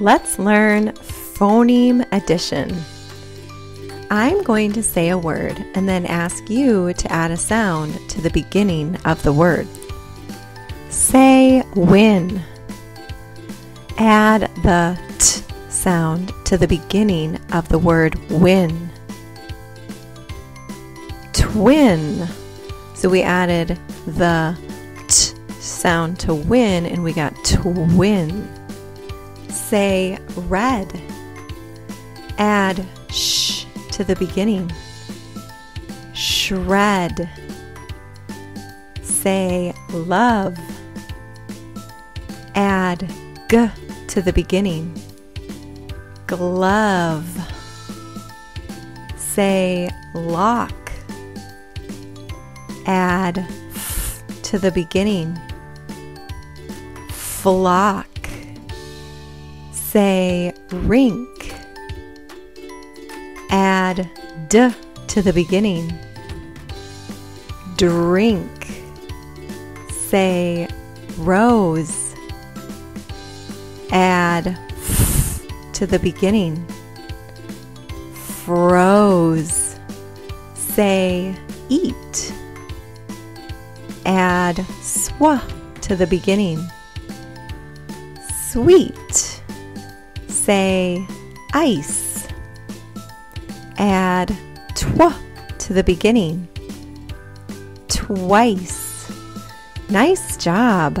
Let's learn phoneme addition. I'm going to say a word and then ask you to add a sound to the beginning of the word. Say win. Add the t sound to the beginning of the word win. Twin. So we added the t sound to win and we got twin. Say red. Add sh to the beginning. Shred. Say love. Add g to the beginning. Glove. Say lock. Add f to the beginning. Flock. Say rink. Add d to the beginning. Drink. Say rose. Add f to the beginning. Froze. Say eat. Add swa to the beginning. Sweet. Say ice. Add twa to the beginning. Twice. Nice job.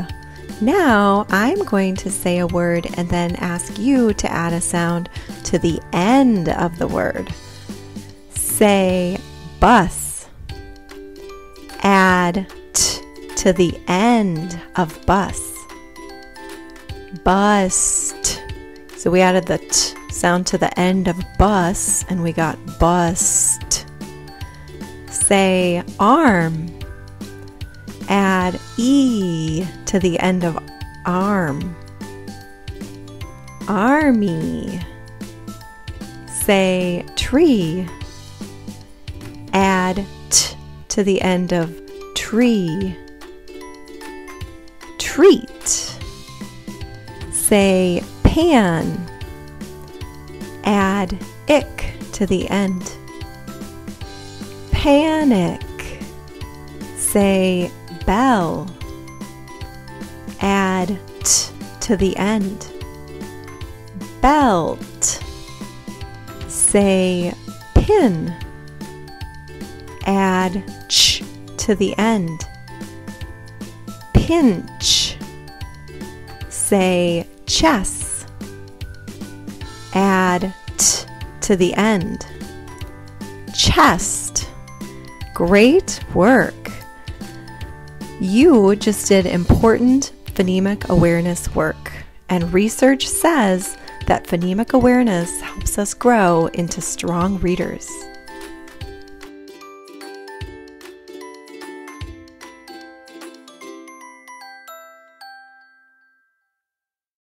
Now I'm going to say a word and then ask you to add a sound to the end of the word. Say bus. Add t to the end of bus. Bust. So we added the t sound to the end of bus and we got bust. Say arm. Add e to the end of arm. Army. Say tree. Add t to the end of tree. Treat. Say pan. Add ick to the end. Panic. Say bell. Add t to the end. Belt. Say pin. Add ch to the end. Pinch. Say chess. Add t to the end. Chest. Great work. You just did important phonemic awareness work, and research says that phonemic awareness helps us grow into strong readers.